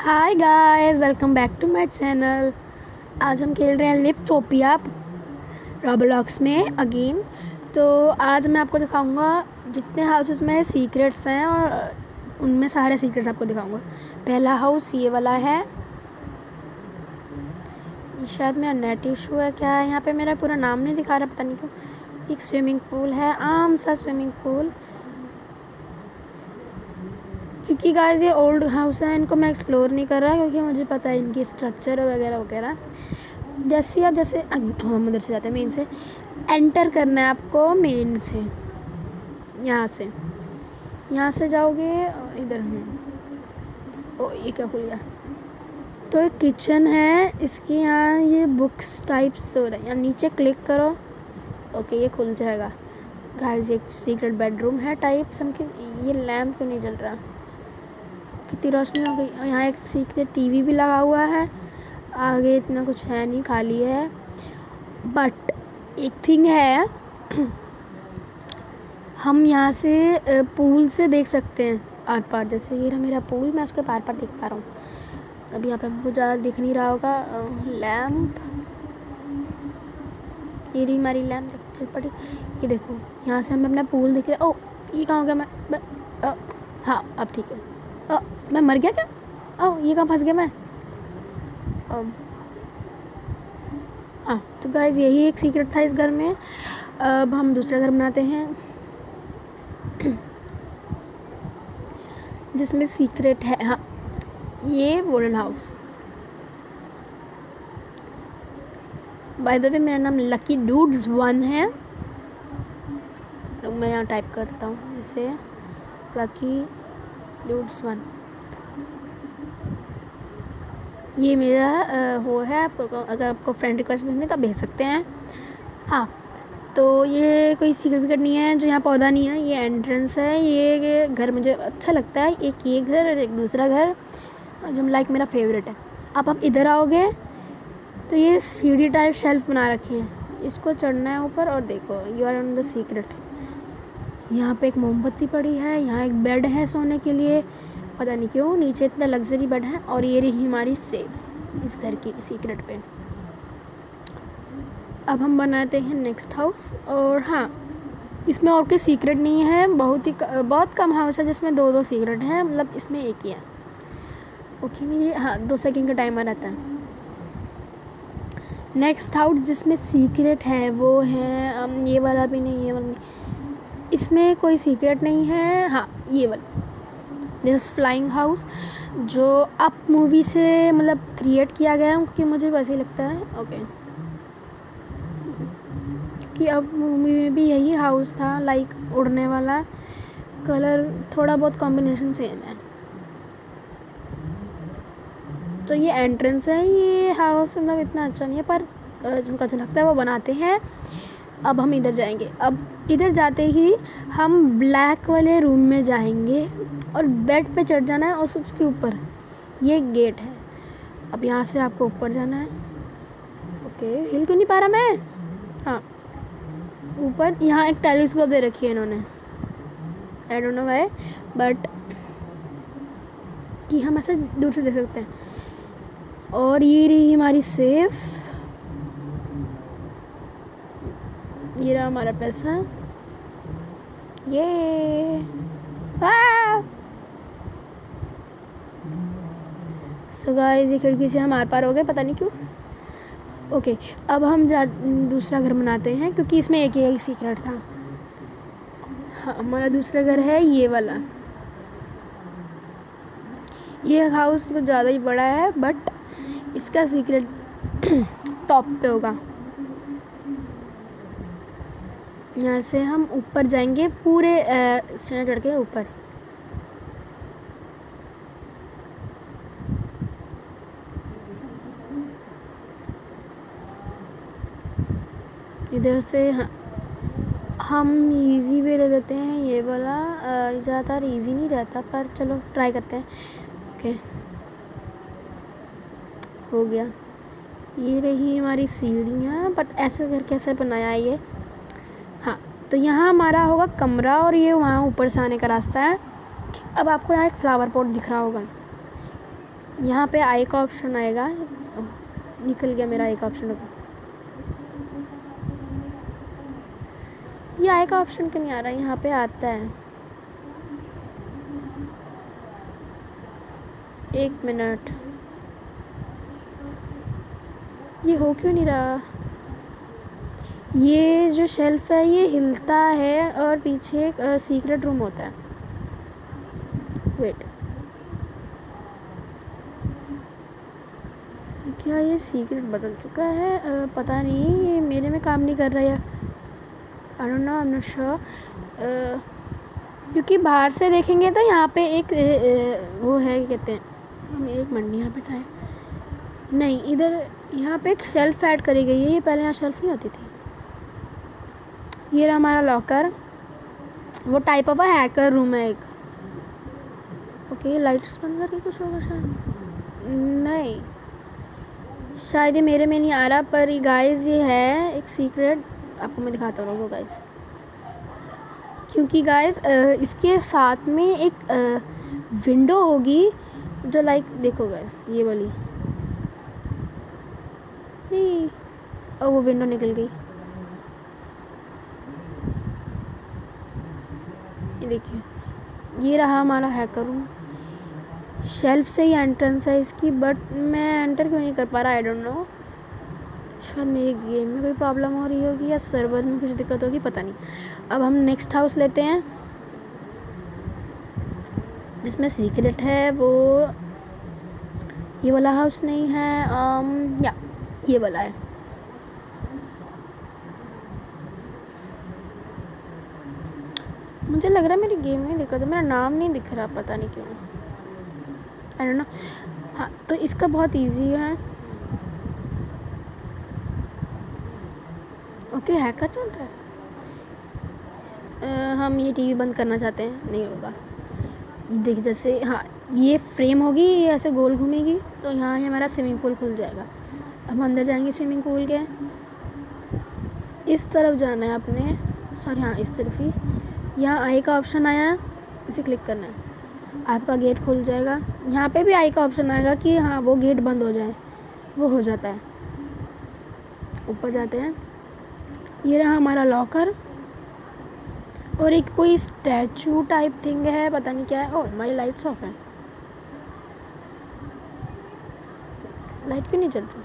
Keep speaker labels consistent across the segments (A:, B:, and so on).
A: Hi guys welcome back to my channel आज हम खेल रहे हैं लिफ्टोपिया रॉबलॉक्स में अगेन तो आज मैं आपको दिखाऊँगा जितने हाउसेस में सीक्रेट्स हैं और उनमें सारे सीक्रेट्स आपको दिखाऊँगा। पहला हाउस ये वाला है। शायद मेरा नेट इशू है क्या? है यहाँ पे मेरा पूरा नाम नहीं दिखा रहा, पता नहीं क्यों। एक स्विमिंग पूल है, आम सा स्विमिंग पूल क्योंकि गाइस ये ओल्ड हाउस है, इनको मैं एक्सप्लोर नहीं कर रहा क्योंकि मुझे पता है इनकी स्ट्रक्चर वगैरह वगैरह। जैसे आप जैसे हम उधर से जाते हैं मेन से। एंटर करना है आपको मेन से। यहाँ से। यहाँ से जाओगे और इधर हूँ ओ, ये क्या खुल गया? तो एक किचन है, इसके यहाँ ये बुक्स टाइप्स हो रहे हैं। नीचे क्लिक करो। ओके ये खुल जाएगा। गाइस एक सीक्रेट बेडरूम है टाइप समथिंग ये लैम्प क्यों नहीं जल रहा? कितनी रोशनी हो गई यहाँ एक सीख सीखते टीवी भी लगा हुआ है। आगे इतना कुछ है नहीं खाली है। बट एक थिंग है हम यहाँ से पूल से देख सकते हैं। आर पार जैसे ये रहा मेरा पूल मैं उसके पार पार देख पा रहा हूँ। अभी यहाँ पे हमको ज़्यादा दिख नहीं रहा होगा। लैम्प ये रही हमारी लैम्प चल पड़ी। ये देखो यहाँ से हमें अपना पूल दिख रहा है। ओ ये कहाँ हो गया? मैं, हाँ अब ठीक है। मैं मर गया क्या? ओ ये कहाँ फंस गया मैं? हाँ तो गाइज़ यही एक सीक्रेट था इस घर में। अब हम दूसरा घर बनाते हैं। जिसमें सीक्रेट है। हाँ ये wooden house by the way मेरा नाम लकी डूड्स वन है। मैं यहाँ टाइप करता हूँ, जैसे लकी डूड्स वन ये मेरा वो है, आपको अगर आपको फ्रेंड रिक्वेस्ट भेजने तो भेज सकते हैं। हाँ तो ये कोई सीक्रेट विकेट नहीं है, जो यहाँ पौधा नहीं है, ये एंट्रेंस है। ये घर मुझे अच्छा लगता है, एक ये घर और एक दूसरा घर, जो लाइक मेरा फेवरेट है। अब आप इधर आओगे तो ये सीढ़ी टाइप शेल्फ बना रखी है। इसको चढ़ना है ऊपर और देखो you are on the secret यहाँ पे एक मोमबत्ती पड़ी है, यहाँ एक बेड है सोने के लिए। पता नहीं क्यों, नीचे इतना लग्जरी बेड है और ये रही हमारी सेफ़ इस घर की सीक्रेट पे। अब हम बनाते हैं नेक्स्ट हाउस और हाँ इसमें और कोई सीक्रेट नहीं है, बहुत ही बहुत कम हाउस है जिसमें दो दो सीक्रेट हैं मतलब इसमें एक ही है। ओके मेरी हाँ दो सेकेंड का टाइमर रहता है। नेक्स्ट हाउस जिसमें सीक्रेट है, वो है ये वाला भी नहीं, ये वाला नहीं। इसमें कोई सीक्रेट नहीं है हाँ ये वाला। दिस फ्लाइंग हाउस, जो अप मूवी से मतलब क्रिएट किया गया है, क्योंकि मुझे वैसे ही लगता है। ओके कि अब मूवी में भी यही हाउस था लाइक उड़ने वाला। कलर थोड़ा बहुत कॉम्बिनेशन सेम है। तो ये एंट्रेंस है, ये हाउस मतलब इतना अच्छा नहीं है, पर जिनको अच्छा लगता है वो बनाते हैं। अब हम इधर जाएँगे। अब इधर जाते ही हम ब्लैक वाले रूम में जाएँगे। और बेड पे चढ़ जाना है और उसके ऊपर। ये गेट है। अब यहाँ से आपको ऊपर जाना है। ओके, हिल क्यों नहीं पा रहा मैं? हाँ। ऊपर, यहाँ एक टेलीस्कोप दे रखी है इन्होंने। I don't know why but कि हम ऐसे दूर से देख सकते हैं। और ये रही हमारी सेफ़ ये रहा हमारा पैसा। ये। सो गाइस ये खिड़की से हम आर पार हो गए, पता नहीं क्यों। ओके अब हम जा, दूसरा घर बनाते हैं, क्योंकि इसमें एक ही सीक्रेट था। हाँ हमारा दूसरा घर है ये वाला। ये हाउस कुछ ज़्यादा ही बड़ा है बट इसका सीक्रेट टॉप पे होगा। यहाँ से हम ऊपर जाएँगे, पूरे चढ़ के ऊपर। इधर से हम इजी वे ले लेते हैं ये वाला। ज़्यादातर इजी नहीं रहता, पर चलो ट्राई करते हैं। ओके हो गया। ये रही हमारी सीढ़ियाँ बट ऐसे घर कैसे बनाया है ये? हाँ तो यहाँ हमारा होगा कमरा और ये वहाँ ऊपर से आने का रास्ता है। अब आपको यहाँ एक फ्लावर पॉट दिख रहा होगा। यहाँ पे आई का ऑप्शन आएगा। निकल गया मेरा आई का ऑप्शन ये आई का ऑप्शन क्यों नहीं आ रहा? यहाँ पे आता है। एक मिनट। ये हो क्यों नहीं रहा? ये जो शेल्फ है ये हिलता है और पीछे एक सीक्रेट रूम होता है। वेट क्या ये सीक्रेट बदल चुका है? आ, पता नहीं। ये मेरे में काम नहीं कर रहा है। I don't know I am not sure क्योंकि बाहर से देखेंगे तो यहाँ पे एक आ, वो है कहते हैं? हम एक मंडी यहाँ पे ट्राई नहीं इधर यहाँ पे एक शेल्फ ऐड करी गई है। ये पहले यहाँ शेल्फ नहीं होती थी। ये रहा हमारा लॉकर वो टाइप ऑफ़ हैकर रूम है एक। ओके लाइट्स बंद करके कुछ होगा शायद? नहीं। शायद ये मेरे में नहीं आ रहा पर गाइस ये है एक सीक्रेट आपको मैं दिखाता हूँ गाइस क्योंकि गाइस इसके साथ में एक विंडो होगी जो लाइक देखो गाइस ये वाली. नहीं. और वो विंडो निकल गई. ये देखिए. ये रहा हमारा हैकर रूम शेल्फ से ही एंट्रेंस है इसकी बट मैं एंटर क्यों नहीं कर पा रहा? आई डोंट नो शायद मेरी गेम में कोई प्रॉब्लम हो रही होगी या सर्वर में कुछ दिक्कत होगी पता नहीं। अब हम नेक्स्ट हाउस लेते हैं। जिसमें सीक्रेट है वो ये वाला हाउस नहीं है um, या ये वाला है। मुझे लग रहा है मेरी गेम में दिक्कत है मेरा नाम नहीं दिख रहा पता नहीं क्यों। नो हाँ तो इसका बहुत इजी है। ओके हैकर चल रहा है? हम ये टीवी बंद करना चाहते हैं, नहीं होगा। देखिए जैसे हाँ ये फ्रेम होगी, ये ऐसे गोल घूमेगी तो यहाँ ही हमारा स्विमिंग पूल खुल जाएगा। हम अंदर जाएँगे स्विमिंग पूल के। इस तरफ़ जाना है आपने सॉरी हाँ इस तरफ़ ही। यहाँ आई का ऑप्शन आया है, इसे क्लिक करना है। आपका गेट खुल जाएगा। यहाँ पे भी आई का ऑप्शन आएगा कि हाँ वो गेट बंद हो जाए। वो हो जाता है। ऊपर जाते हैं। ये रहा हमारा लॉकर और एक कोई स्टैचू टाइप थिंग है पता नहीं क्या है। और हमारी लाइट्स ऑफ़ है। लाइट क्यों नहीं चल रही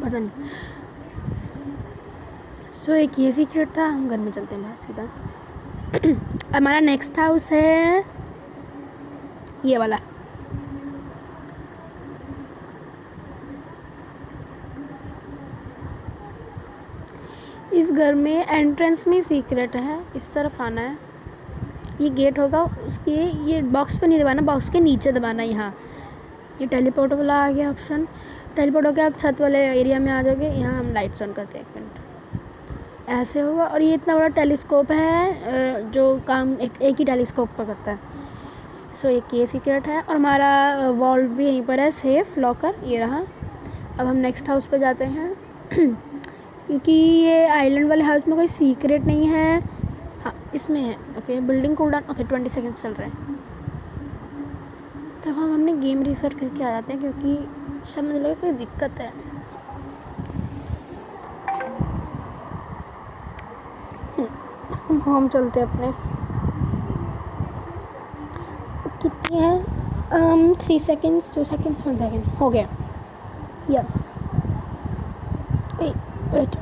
A: पता नहीं। सो so, एक ये सीक्रेट था हम घर में चलते हैं बाहर सीधा। हमारा नेक्स्ट हाउस है ये वाला। घर में एंट्रेंस में सीक्रेट है। इस तरफ़ आना है। ये गेट होगा उसके ये बॉक्स पे नहीं दबाना बॉक्स के नीचे दबाना यहाँ। ये टेलीपोर्ट वाला आ गया ऑप्शन टेलीपोर्ट हो गया आप छत वाले एरिया में आ जाओगे। यहाँ हम लाइट्स ऑन करते हैं एक मिनट ऐसे होगा और ये इतना बड़ा टेलीस्कोप है जो काम एक, एक ही टेलीस्कोप का करता है। सो एक ये सीक्रेट है और हमारा वॉल्ट भी यहीं पर है सेफ़ लॉकर ये रहा। अब हम नेक्स्ट हाउस पर जाते हैं। क्योंकि ये आइलैंड वाले हाउस में कोई सीक्रेट नहीं है। हाँ इसमें है okay building cool down okay twenty seconds चल रहे हैं। तब हम हमने गेम रिसर्च करके आ जाते हैं क्योंकि शायद मुझे लगा कोई दिक्कत है। हम चलते हैं अपने। कितने हैं? Three seconds two seconds one second हो गया। या वेट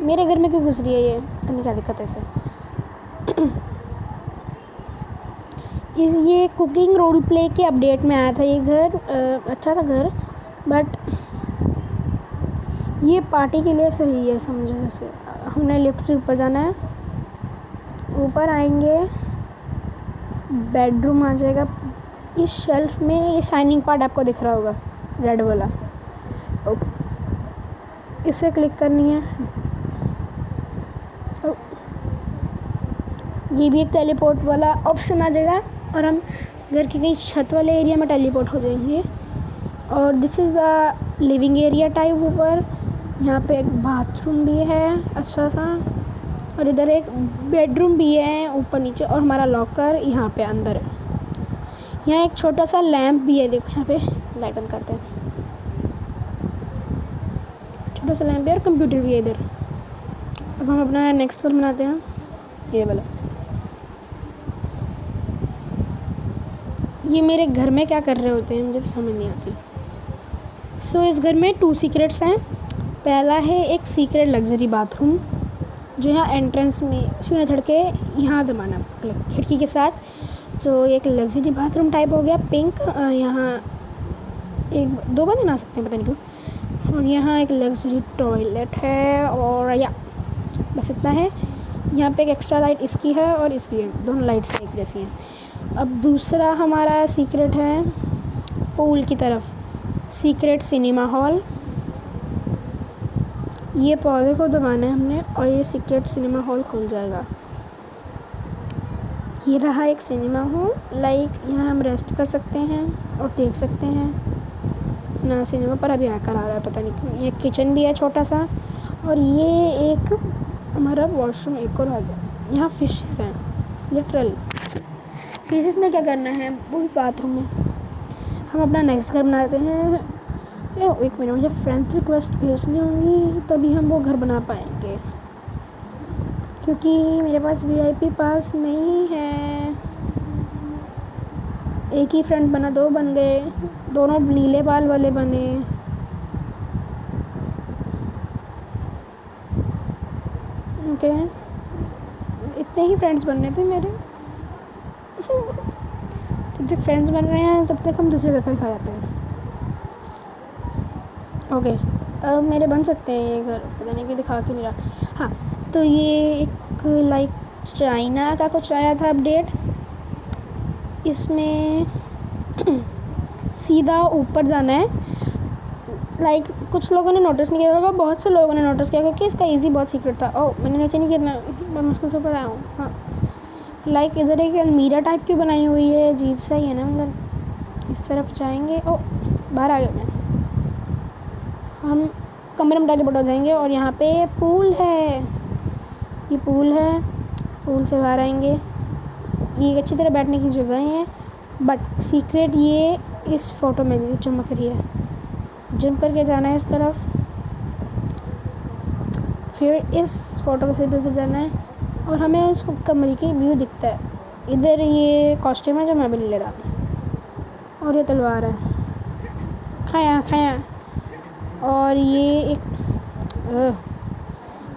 A: मेरे घर में क्यों घुस रही है ये? नहीं क्या दिक्कत है इसे? इस ये कुकिंग रोल प्ले के अपडेट में आया था ये घर। अच्छा था घर बट ये पार्टी के लिए सही है समझो वैसे हमने लिफ्ट से ऊपर जाना है। ऊपर आएँगे बेडरूम आ जाएगा। इस शेल्फ में ये शाइनिंग पार्ट आपको दिख रहा होगा रेड वाला। इसे क्लिक करनी है। ये भी एक टेलीपोर्ट वाला ऑप्शन आ जाएगा और हम घर के कहीं छत वाले एरिया में टेलीपोर्ट हो जाएँगे। और this is the living area type ऊपर। यहाँ पे एक बाथरूम भी है अच्छा सा। और इधर एक बेडरूम भी है ऊपर नीचे और हमारा लॉकर यहाँ पे अंदर है। यहाँ एक छोटा सा लैम्प भी है, देखो यहाँ पे लाइट बंद करते हैं। छोटा सा लैम्प है और कंप्यूटर भी है इधर। अब हम अपना नेक्स्ट फ्लोर बनाते हैं। ये वाला। ये मेरे घर में क्या कर रहे होते हैं मुझे तो समझ नहीं आती। सो so, इस घर में टू सीक्रेट्स हैं। पहला है एक सीक्रेट लग्जरी बाथरूम जो यहाँ एंट्रेंस में शून्य थड़ के यहाँ दबाना खिड़की के साथ। तो एक लग्जरी बाथरूम टाइप हो गया। पिंक यहाँ एक दो बार बना सकते हैं पता नहीं क्यों। और यहाँ एक लग्जरी टॉयलेट है और या, बस इतना है। यहाँ पे एक एक्स्ट्रा लाइट इसकी है और इसकी है, दोनों लाइट्स एक जैसी हैं। अब दूसरा हमारा सीक्रेट है पूल की तरफ़। सीक्रेट सिनेमा हॉल ये पौधे को दबाना है हमने और ये सीक्रेट सिनेमा हॉल खुल जाएगा। ये रहा एक सिनेमा हॉल लाइक यहाँ हम रेस्ट कर सकते हैं और देख सकते हैं। ना सिनेमा पर अभी आकर आ रहा है, पता नहीं ये किचन भी है छोटा सा और ये एक हमारा वॉशरूम एक और आ गया। यहाँ फिशेस हैं लिटरली फिशेस ने क्या करना है? वो भी बाथरूम में। हम अपना नेक्स्ट घर बनाते हैं। एक मिनट, मुझे फ्रेंड रिक्वेस्ट भेजनी होंगी, तभी हम वो घर बना पाएँगे। क्योंकि मेरे पास वीआईपी पास नहीं है। एक ही फ्रेंड बना, दो बन गए। दोनों नीले बाल वाले बने। ओके। इतने ही फ्रेंड्स बनने थे मेरे। जब तक फ्रेंड्स बन रहे हैं, तब तक हम दूसरे पर खा जाते हैं। ओके। अब मेरे बन सकते हैं ये घर। पता नहीं कि दिखा के मेरा हाँ तो ये एक लाइक चाइना का कुछ आया था अपडेट इसमें सीधा ऊपर जाना है। लाइक like, कुछ लोगों ने नोटिस नहीं किया होगा बहुत से लोगों ने नोटिस किया क्योंकि इसका इजी बहुत सीक्रेट था। ओ मैंने नीचे नहीं गिरना बहुत मुश्किल से ऊपर आया हूँ। हाँ। लाइक like, इधर एक अलमीरा टाइप की बनाई हुई है अजीब सा ही है ना मतलब इस तरफ़ जाएँगे। ओ बाहर आ गए मैं। हम कमरे में टेलीपोर्ट हो जाएँगे और यहाँ पे पूल है। ये पूल है पूल से बाहर आएँगे। ये अच्छी तरह बैठने की जगह है बट सीक्रेट ये इस फ़ोटो में चमक रही है। जम करके जाना है इस तरफ़। फिर इस फ़ोटो से भी उधर जाना है और हमें उस कमरे की व्यू दिखता है। इधर ये कॉस्ट्यूम है जो मैं भी ले रहा और ये तलवार है। खाया खाया। और ये एक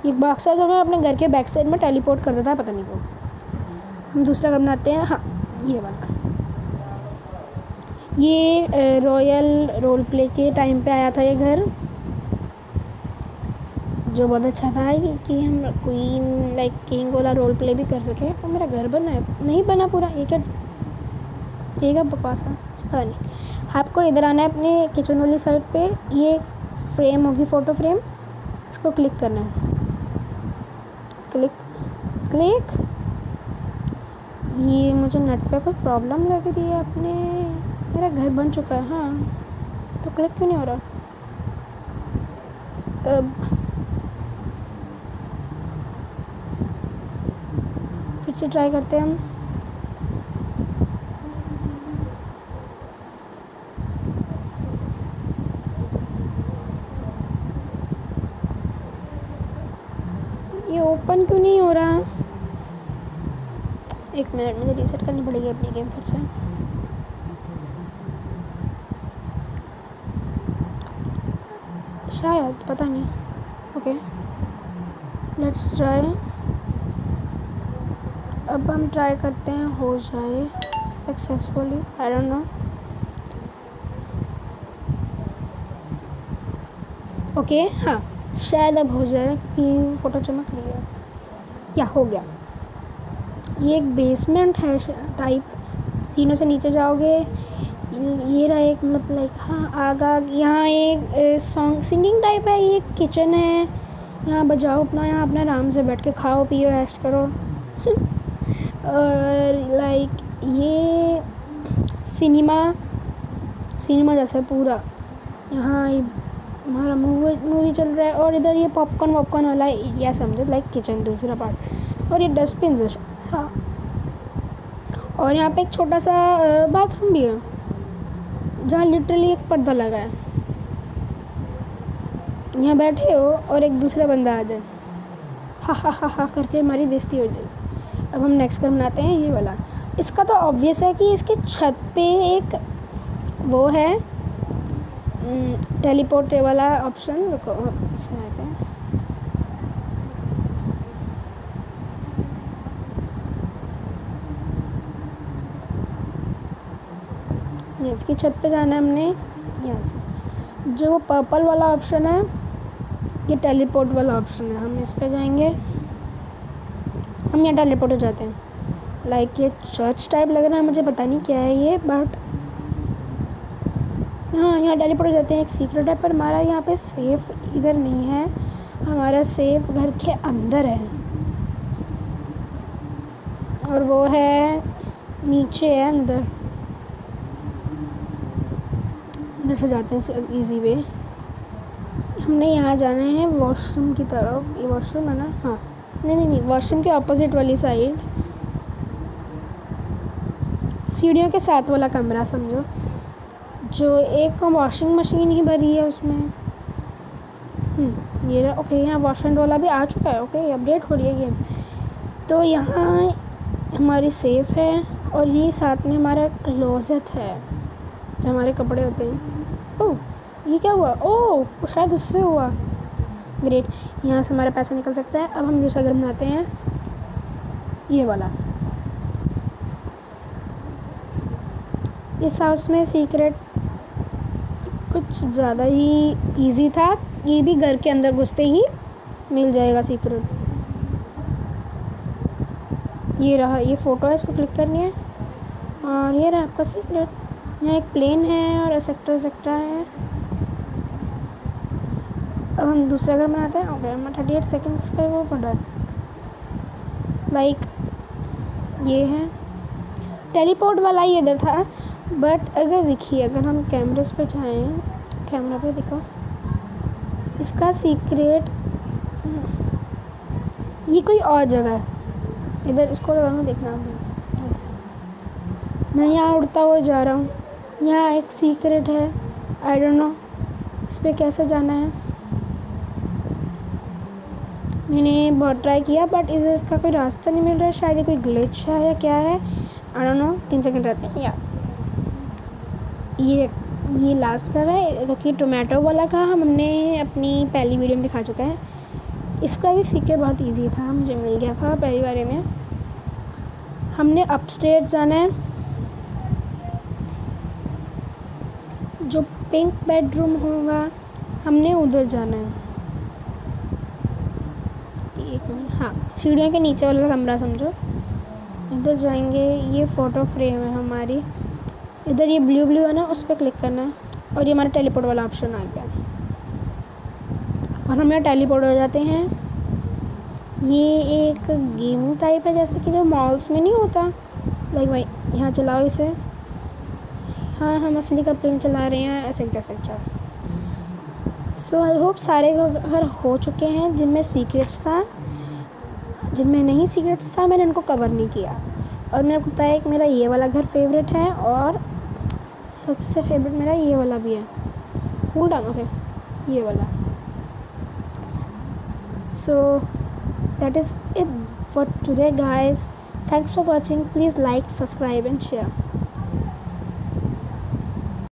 A: एक बॉक्स है जो मैं अपने घर के बैक साइड में टेलीपोर्ट कर देता है पता नहीं क्यों। हम दूसरा घर बनाते हैं? हाँ ये वाला। ये रॉयल रोल प्ले के टाइम पे आया था ये घर। जो बहुत अच्छा था कि, कि हम क्वीन लाइक किंग वाला रोल प्ले भी कर सकें। और मेरा घर बना है। नहीं बना पूरा क्या ये क्या बकवास है पता नहीं। आपको इधर आना है अपने किचन वाली साइड पे। ये फ्रेम होगी फ़ोटो फ्रेम इसको क्लिक करना है। क्लिक क्लिक ये मुझे नेट पे कोई प्रॉब्लम लग रही है अपने, मेरा घर बन चुका है हाँ। तो क्लिक क्यों नहीं हो रहा? अब फिर से ट्राई करते हैं हम। ये ओपन क्यों नहीं एक मिनट, मुझे रीसेट करनी पड़ेगी अपनी गेम फिर से। शायद, पता नहीं। ओके लेट्स ट्राई अब हम ट्राई करते हैं, हो जाए successfully I don't know okay हाँ। शायद अब हो जाए कि फ़ोटो चमक रही है। क्या हो गया। ये एक बेसमेंट है टाइप सीनों से नीचे जाओगे, ये रहा एक मतलब लाइक हाँ आग आग यहाँ एक सॉन्ग सिंगिंग टाइप है, ये किचन है. यहाँ बजाओ अपना, यहाँ अपना आराम से बैठ के खाओ, पियो ऐश करो. और लाइक ये सिनेमा सिनेमा जैसा है पूरा. यहाँ हमारा मूवी मूवी चल रहा है और इधर ये पॉपकॉर्न वॉपकॉर्न वाला एरिया समझो लाइक किचन दूसरा पार्ट और ये डस्टबिन हाँ। और यहाँ पे एक छोटा सा बाथरूम भी है, जहाँ लिटरली एक पर्दा लगा है। यहाँ बैठे हो और एक दूसरा बंदा आ जाए। हा हा हा हा, करके हमारी बेइज्जती हो जाए अब हम नेक्स्ट कर बनाते हैं ये वाला। इसका तो ऑब्वियस है कि इसके छत पे एक वो है टेलीपोर्ट वाला ऑप्शन रुको इसमें आते हैं। ये इसकी छत पे जाना है हमने। यहाँ से जो पर्पल वाला ऑप्शन है, ये टेलीपोर्ट वाला ऑप्शन है। हम इस पे जाएँगे। हम यहाँ टेलीपोर्ट हो जाते हैं। लाइक ये चर्च टाइप लग रहा है, मुझे पता नहीं क्या है ये बट हाँ यहाँ टेलीपोर्ट हो जाते हैं। एक सीक्रेट है, पर हमारा यहाँ पे सेफ़ इधर नहीं है। हमारा सेफ़ घर के अंदर है। और वो है नीचे है, अंदर। इधर से जाते हैं इजी वे हमने यहाँ जाना है वॉशरूम की तरफ़। ये वॉशरूम है ना? हाँ। नहीं नहीं नहीं वॉशरूम के ऑपोजिट वाली साइड सीढ़ियों के साथ वाला कमरा समझो। जो एक वॉशिंग मशीन ही भरी है उसमें। हम्म, ये ओके यहाँ वॉश एंड वाला भी आ चुका है ओके अपडेट हो रही है गेम तो यहाँ हमारी सेफ़ है और ये साथ में हमारा क्लोजेट है जो हमारे कपड़े होते हैं। ओह, ये क्या हुआ? ओह, शायद उससे हुआ। ग्रेट यहाँ से हमारा पैसा निकल सकता है। अब हम दूसरा घर बनाते हैं, ये वाला। इस हाउस में सीक्रेट कुछ ज़्यादा ही इजी था। ये भी घर के अंदर घुसते ही मिल जाएगा सीक्रेट ये रहा, ये फ़ोटो है, इसको क्लिक करनी है। और ये रहा आपका सीक्रेट यहाँ एक प्लेन है और सेक्टर सेक्टर है। अब हम दूसरा घर बनाते हैं ओके थर्टी एट सेकेंड्स का वो पढ़ रहा है। लाइक ये है। टेलीपोर्ट वाला ही इधर था बट अगर देखिए, अगर हम कैमरेज पे जाएँ कैमरा पे दिखो। इसका सीक्रेट ये कोई और जगह है। इधर इसको लगाना, देखना। मैं यहाँ उड़ता हुआ जा रहा हूँ। यहाँ एक सीक्रेट है? आई डोंट नो इस पर कैसे जाना है? मैंने बहुत ट्राई किया बट इधर इसका कोई रास्ता नहीं मिल रहा है। शायद ये कोई ग्लिच है या क्या है? आई डोंट नो तीन सेकंड रहते हैं। या। ये ये लास्ट का है। क्योंकि टोमेटो वाला का हमने अपनी पहली वीडियो में दिखा चुका है। इसका भी सीक्रेट बहुत इजी था। मुझे मिल गया था पहली बारे में। हमने अपस्टेयर्स जाना है जो पिंक बेडरूम होगा। हमने उधर जाना है। एक मिनट हाँ सीढ़ियों के नीचे वाला कमरा समझो। इधर जाएँगे, ये फ़ोटो फ्रेम है हमारी। इधर ये ब्लू ब्लू है ना, उस पर क्लिक करना है। और ये हमारा टेलीपोर्ट वाला ऑप्शन आ गया। और हम यहाँ टेलीपोर्ट हो जाते हैं। ये एक गेम टाइप है, जैसे कि जो मॉल्स में नहीं होता। लाइक भाई यहाँ चलाओ इसे। हाँ हम असली का प्लेन चला रहे हैं, ऐसे एक्सेट्रा सो आई होप सारे घर हो चुके हैं जिनमें सीक्रेट्स था, जिनमें नहीं सीक्रेट्स था, मैंने उनको कवर नहीं किया। और मैंने को बताया कि मेरा ये वाला घर फेवरेट है और सबसे फेवरेट मेरा ये वाला भी है। होल्ड ऑन ओके ये वाला। So that is it for today guys thanks for watching please like subscribe and share